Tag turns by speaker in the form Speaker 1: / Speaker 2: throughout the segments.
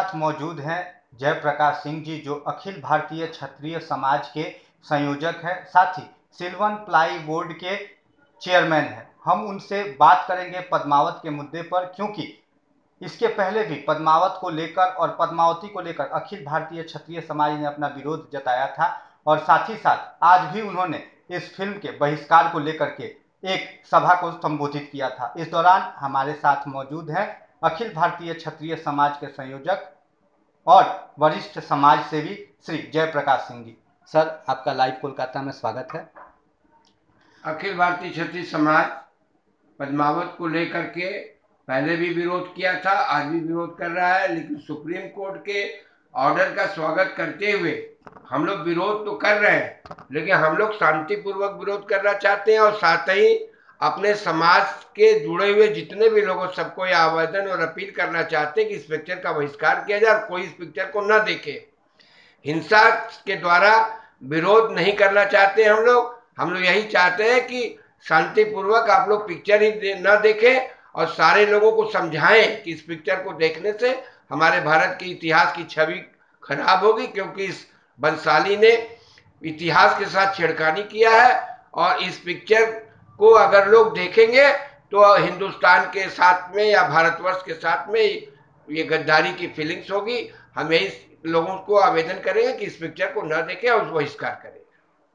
Speaker 1: साथ मौजूद हैं जयप्रकाश सिंह जी, जो अखिल भारतीय क्षत्रिय समाज के संयोजक हैं। साथ ही सिल्वन प्लाई बोर्ड के चेयरमैन हैं। हम उनसे बात करेंगे पद्मावत के मुद्दे पर, क्योंकि इसके पहले भी पद्मावत को लेकर और पद्मावती को लेकर अखिल भारतीय क्षत्रिय समाज ने अपना विरोध जताया था। और साथ ही साथ, आज भी उन्होंने इस फ़िल्म के बहिष्कार को लेकर के एक सभा को संबोधित किया था। इस दौरान हमारे साथ मौजूद हैं अखिल भारतीय क्षत्रिय समाज के संयोजक और वरिष्ठ समाज सेवी श्री जयप्रकाश सिंह जी सर, आपका लाइव कोलकाता में स्वागत है।
Speaker 2: अखिल भारतीय क्षत्रिय समाज पद्मावत को लेकर के पहले भी विरोध किया था, आज भी विरोध कर रहा है, लेकिन सुप्रीम कोर्ट के ऑर्डर का स्वागत करते हुए हम लोग विरोध तो कर रहे हैं, लेकिन हम लोग शांतिपूर्वक विरोध करना चाहते हैं और साथ ही अपने समाज के जुड़े हुए जितने भी लोगों सबको यह आवेदन और अपील करना चाहते हैं कि इस पिक्चर का बहिष्कार किया जाए और कोई इस पिक्चर को न देखे। हिंसा के द्वारा विरोध नहीं करना चाहते हम लोग। हम लोग यही चाहते हैं कि शांतिपूर्वक आप लोग पिक्चर ही न देखें और सारे लोगों को समझाएँ कि इस पिक्चर को देखने से हमारे भारत के इतिहास की छवि खराब होगी, क्योंकि इस बंसाली ने इतिहास के साथ छेड़खानी किया है और इस पिक्चर को अगर लोग देखेंगे तो हिंदुस्तान के साथ में या भारतवर्ष के साथ में ये गद्दारी की फीलिंग्स होगी। हमें इस लोगों को आवेदन करेंगे कि इस पिक्चर को न देखें और बहिष्कार करें।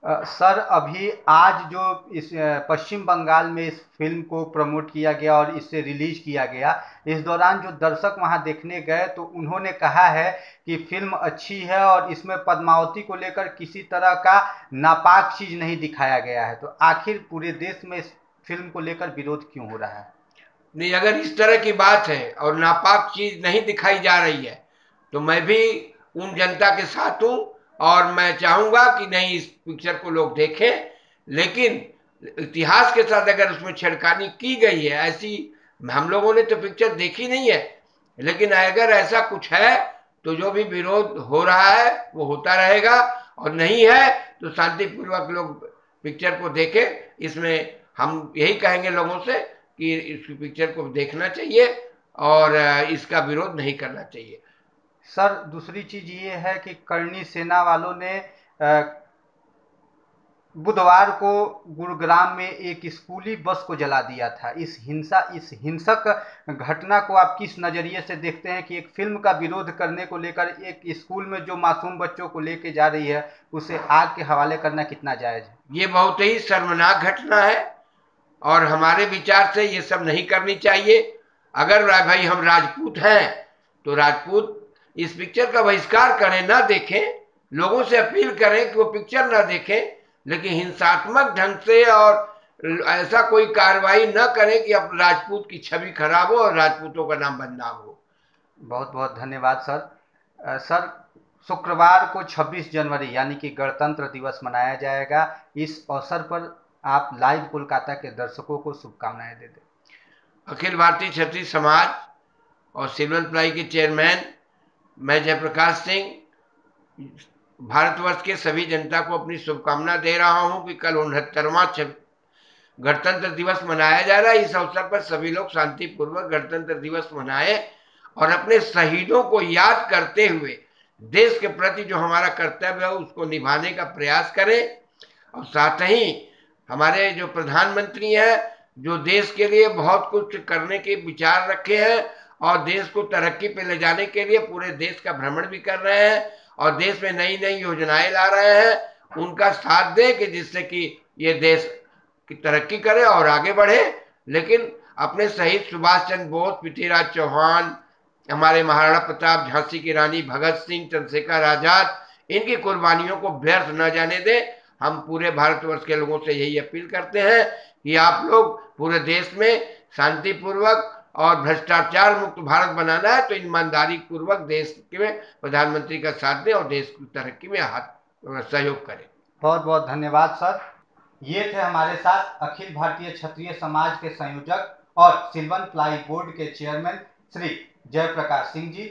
Speaker 1: सर, अभी आज जो इस पश्चिम बंगाल में इस फ़िल्म को प्रमोट किया गया और इसे रिलीज़ किया गया, इस दौरान जो दर्शक वहाँ देखने गए तो उन्होंने कहा है कि फ़िल्म अच्छी है और इसमें पद्मावती को लेकर किसी तरह का नापाक चीज़ नहीं दिखाया गया है। तो आखिर पूरे देश में इस फ़िल्म को लेकर विरोध क्यों हो रहा है?
Speaker 2: नहीं, अगर इस तरह की बात है और नापाक चीज़ नहीं दिखाई जा रही है तो मैं भी उन जनता के साथ हूँ और मैं चाहूँगा कि नहीं इस पिक्चर को लोग देखें, लेकिन इतिहास के साथ अगर उसमें छेड़खानी की गई है, ऐसी हम लोगों ने तो पिक्चर देखी नहीं है, लेकिन अगर ऐसा कुछ है तो जो भी विरोध हो रहा है, वो होता रहेगा, और नहीं है तो शांतिपूर्वक लोग पिक्चर को देखें। इसमें हम यही कहेंगे लोगों से कि इस पिक्चर को देखना चाहिए, और इसका विरोध नहीं करना चाहिए।
Speaker 1: सर, दूसरी चीज़ ये है कि करनी सेना वालों ने बुधवार को गुरुग्राम में एक स्कूली बस को जला दिया था। इस हिंसा, इस हिंसक घटना को आप किस नज़रिए से देखते हैं कि एक फ़िल्म का विरोध करने को लेकर एक स्कूल में जो मासूम बच्चों को लेके जा रही है, उसे आग के हवाले करना कितना जायज़ है?
Speaker 2: ये बहुत ही शर्मनाक घटना है और हमारे विचार से ये सब नहीं करनी चाहिए। अगर भाई हम राजपूत हैं तो राजपूत इस पिक्चर का बहिष्कार करें ना देखें लोगों से अपील करें कि वो पिक्चर ना देखें लेकिन हिंसात्मक ढंग से और ऐसा कोई कार्रवाई न करें कि अब राजपूत की छवि खराब हो और राजपूतों का नाम बदनाम हो।
Speaker 1: बहुत बहुत धन्यवाद सर। सर शुक्रवार को 26 जनवरी यानी कि गणतंत्र दिवस मनाया जाएगा। इस अवसर पर आप लाइव कोलकाता के दर्शकों को शुभकामनाएँ दे दें।
Speaker 2: अखिल भारतीय क्षत्रिय समाज और सिल्वर प्लाई के चेयरमैन मैं जयप्रकाश सिंह, भारतवर्ष के सभी जनता को अपनी शुभकामना दे रहा हूँ कि कल उनहत्तरवा गणतंत्र दिवस मनाया जा रहा है। इस अवसर पर सभी लोग शांतिपूर्वक गणतंत्र दिवस मनाए और अपने शहीदों को याद करते हुए देश के प्रति जो हमारा कर्तव्य है, उसको निभाने का प्रयास करें। और साथ ही हमारे जो प्रधानमंत्री हैं, जो देश के लिए बहुत कुछ करने के विचार रखे हैं और देश को तरक्की पे ले जाने के लिए पूरे देश का भ्रमण भी कर रहे हैं और देश में नई नई योजनाएँ ला रहे हैं। उनका साथ दें कि जिससे कि ये देश की तरक्की करे और आगे बढ़े। लेकिन अपने शहीद सुभाष चंद्र बोस, पृथ्वीराज चौहान, हमारे महाराणा प्रताप, झांसी की रानी भगत सिंह, चंद्रशेखर आज़ाद, इनकी कुर्बानियों को व्यर्थ न जाने दें। हम पूरे भारतवर्ष के लोगों से यही अपील करते हैं कि आप लोग पूरे देश में शांतिपूर्वक और भ्रष्टाचार मुक्त भारत बनाना है तो ईमानदारी पूर्वक देश में प्रधानमंत्री का साथ दें और देश की तरक्की में हाथ सहयोग करें।
Speaker 1: बहुत बहुत धन्यवाद, सर। ये थे हमारे साथ अखिल भारतीय क्षत्रिय समाज के संयोजक और सिल्वन प्लाई बोर्ड के चेयरमैन श्री जयप्रकाश सिंह जी।